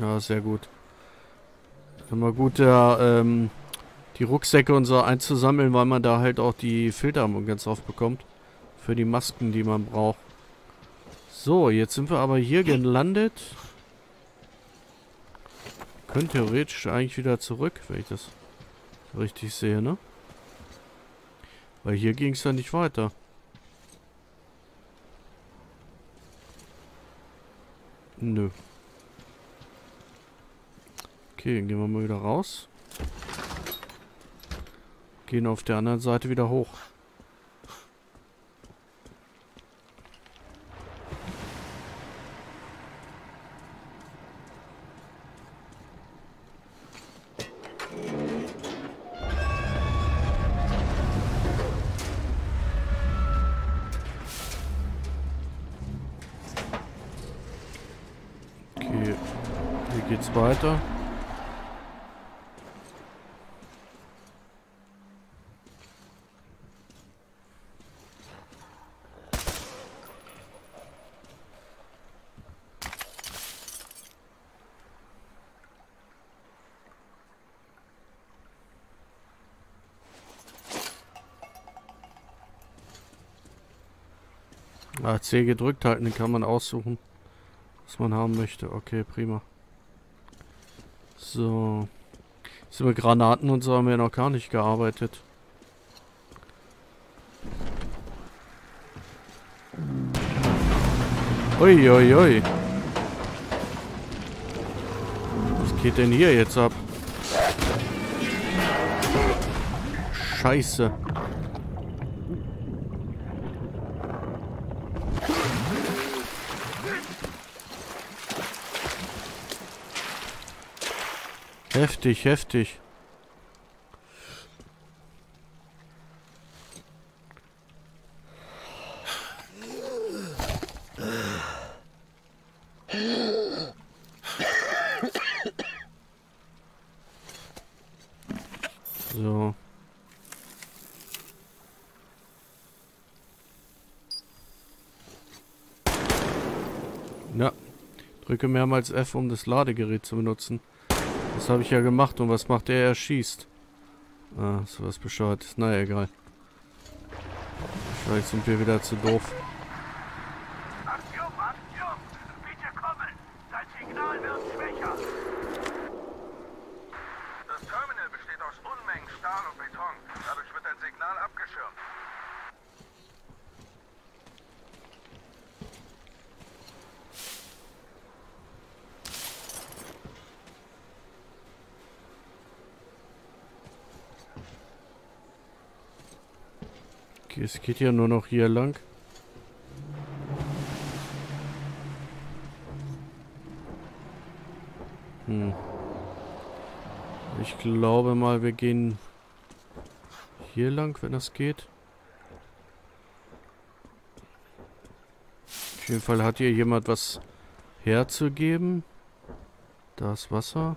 Ja, sehr gut. Immer gut, ja, ähm, die Rucksäcke und so einzusammeln, weil man da halt auch die Filterung ganz oft bekommt. Für die Masken, die man braucht. So, jetzt sind wir aber hier gelandet. Können theoretisch eigentlich wieder zurück, wenn ich das richtig sehe, ne? Weil hier ging es ja nicht weiter. Nö. Okay, gehen wir mal wieder raus. Gehen auf der anderen Seite wieder hoch. Okay, hier geht's weiter. Ah, C gedrückt halten, den kann man aussuchen, was man haben möchte. Okay, prima. So. Sind wir Granaten und so haben wir noch gar nicht gearbeitet. Uiuiui. Ui, ui. Was geht denn hier jetzt ab? Scheiße. Heftig, heftig. So. Ja. Drücke mehrmals F, um das Ladegerät zu benutzen. Habe ich ja gemacht. Und was macht er? Er schießt. Ah, sowas bescheuert. Naja, egal. Vielleicht sind wir wieder zu doof. Das Terminal besteht aus Unmengen Stahl und Beton. Dadurch wird ein Signal abgeschirmt. Okay, es geht ja nur noch hier lang. Hm. Ich glaube mal, wir gehen hier lang, wenn das geht. Auf jeden Fall hat hier jemand was herzugeben. Da ist Wasser.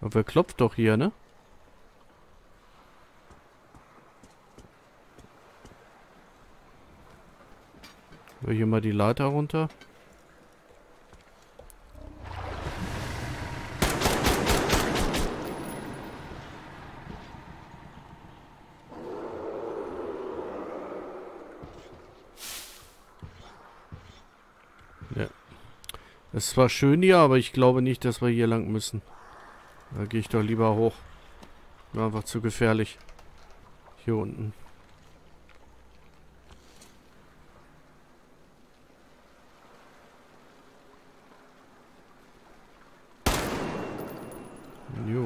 Aber wer klopft doch hier, ne? So, hier mal die Leiter runter. Es zwar schön hier, aber ich glaube nicht, dass wir hier lang müssen. Da gehe ich doch lieber hoch. War einfach zu gefährlich. Hier unten. Jo.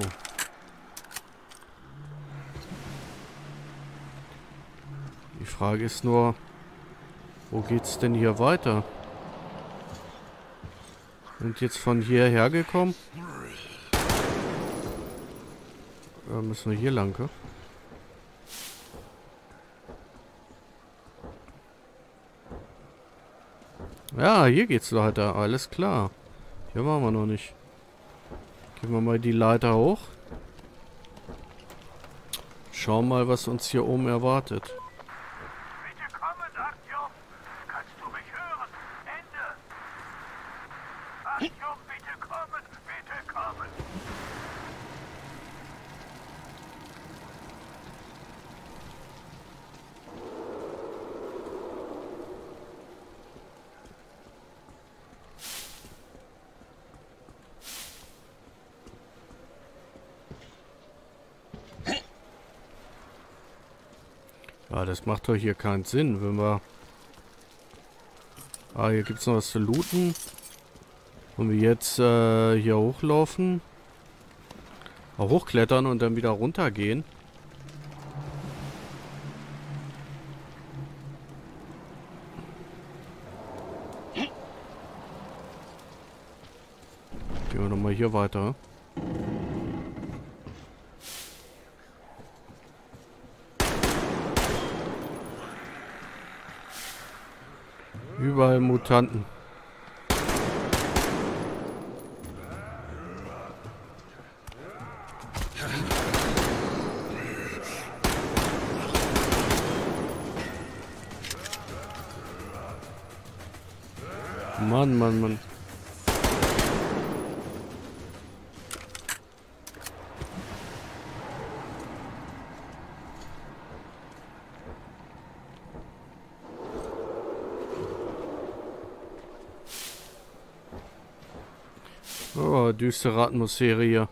Die Frage ist nur, wo geht's denn hier weiter? Sind jetzt von hierher gekommen? Da müssen wir hier lang, ja? Ja, hier geht's weiter. Alles klar. Hier waren wir noch nicht. Gehen wir mal die Leiter hoch. Schauen mal, was uns hier oben erwartet. Bitte kommen, Aktium! Kannst du mich hören? Ende! Aktium, bitte kommen! Bitte kommen! Ja, das macht doch hier keinen Sinn, wenn wir... Ah, hier gibt es noch was zu looten. Wenn wir jetzt äh, hier hochlaufen. Hochklettern und dann wieder runtergehen. Gehen wir nochmal hier weiter. Überall Mutanten. Mann, Mann, Mann. Oh, düstere Atmosphäre hier.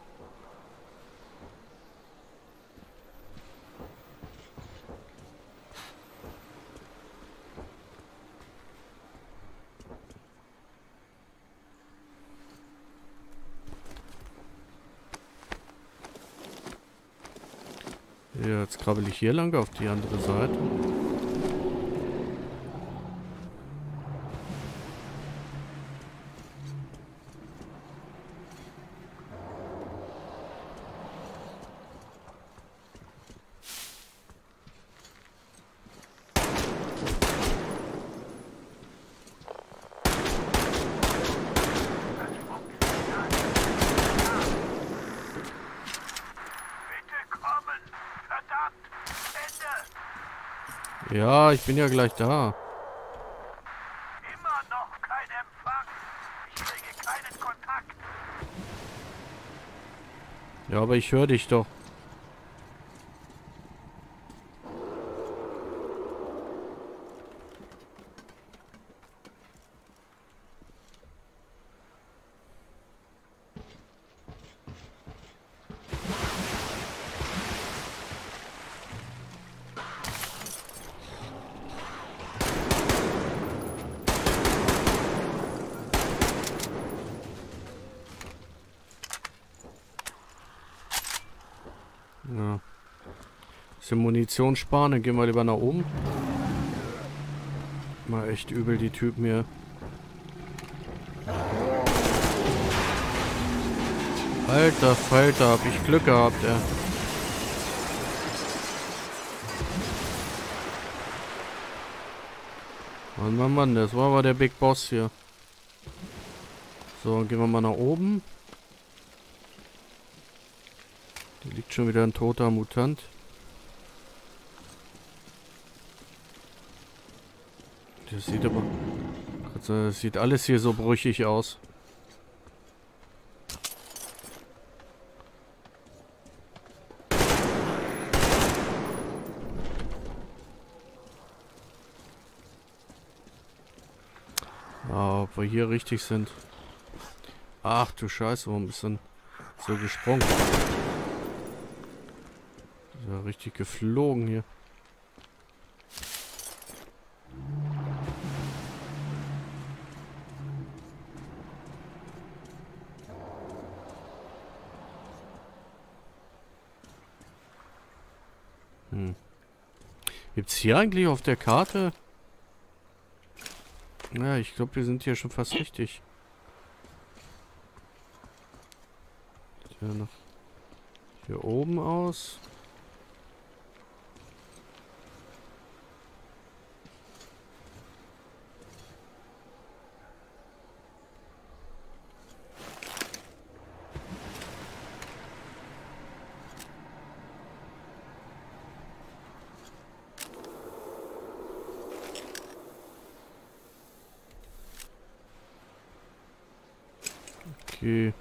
Ja, jetzt krabbel ich hier lang auf die andere Seite. Ja, ich bin ja gleich da. Immer noch kein Empfang. Ich kriege keinen Kontakt. Ja, aber ich höre dich doch. Ja. Bisschen Munition sparen, dann gehen wir lieber nach oben. Mal echt übel, die Typen hier. Alter Falter, hab ich Glück gehabt, ey. Mann, Mann, Mann, das war aber der Big Boss hier. So, gehen wir mal nach oben. Hier liegt schon wieder ein toter Mutant. Das sieht aber... Das sieht alles hier so brüchig aus. Ah, ob wir hier richtig sind. Ach du Scheiße, warum ist denn so gesprungen? Ist ja richtig geflogen hier. Hier eigentlich auf der Karte? Ja, ich glaube, wir sind hier schon fast richtig. Hier noch hier oben aus. Okay.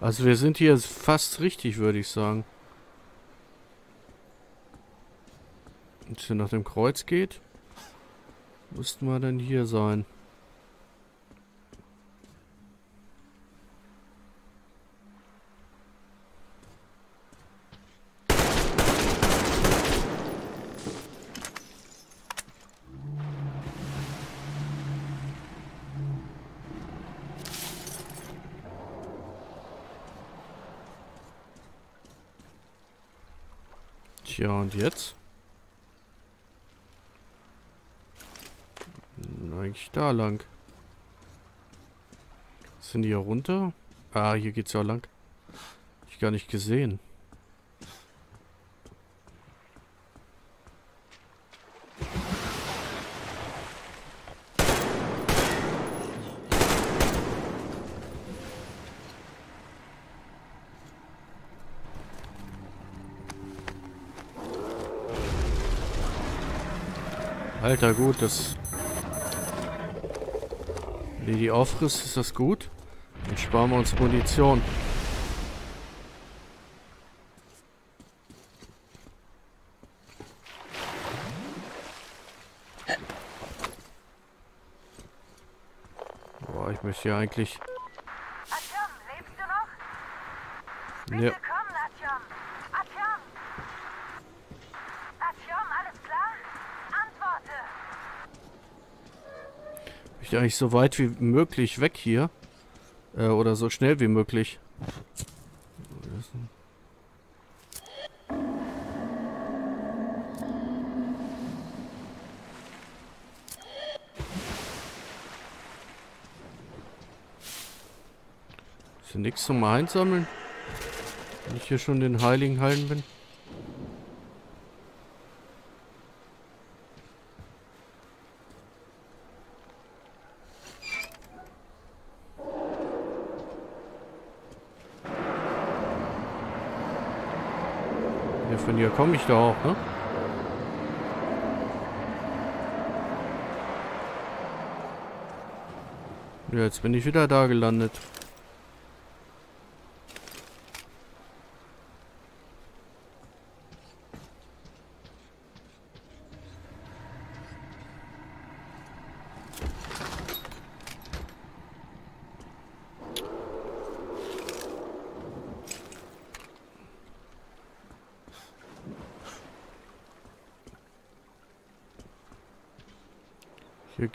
Also wir sind hier fast richtig, würde ich sagen. Wenn es hier nach dem Kreuz geht, müssten wir dann hier sein. Tja, und jetzt? Eigentlich lang. Sind die hier runter? Ah, hier geht's ja lang. Hab ich gar nicht gesehen. Alter, gut, das... Wie die auffrisst, ist das gut? Dann sparen wir uns Munition. Boah, ich möchte hier eigentlich... Adam, lebst du Ja. Willkommen, Artyom. Artyom. Artyom, alles klar? Antworte. Ich eigentlich so weit wie möglich weg hier. Äh, oder so schnell wie möglich. Ist hier nichts zum Einsammeln? Wenn ich hier schon den Heiligen Hallen bin. Ja, von hier komme ich da auch, ne? Ja, jetzt bin ich wieder da gelandet.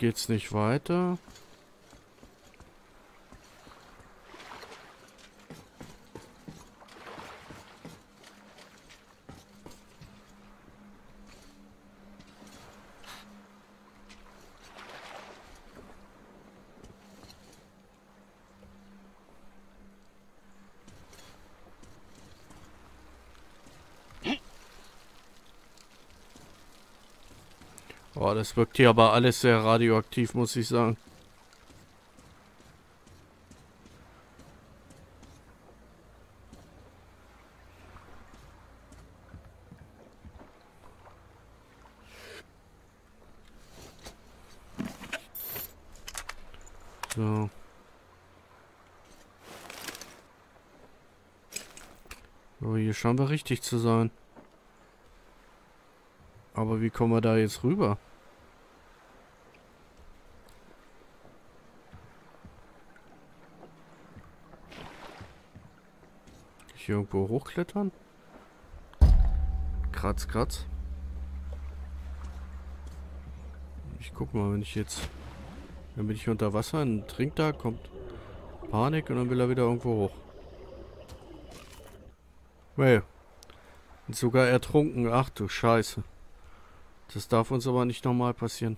Geht's nicht weiter. Das wirkt hier aber alles sehr radioaktiv, muss ich sagen. So. So, hier scheinen wir richtig zu sein. Aber wie kommen wir da jetzt rüber? Hier irgendwo hochklettern? Kratz, kratz. Ich guck mal, wenn ich jetzt... Dann bin ich unter Wasser, ein Trink da, kommt Panik und dann will er wieder irgendwo hoch. Nee. Sogar ertrunken. Ach du Scheiße. Das darf uns aber nicht nochmal passieren.